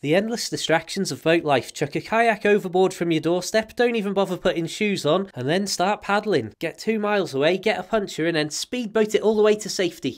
The endless distractions of boat life. Chuck a kayak overboard from your doorstep, don't even bother putting shoes on, and then start paddling. Get two miles away, get a puncher, and then speedboat it all the way to safety.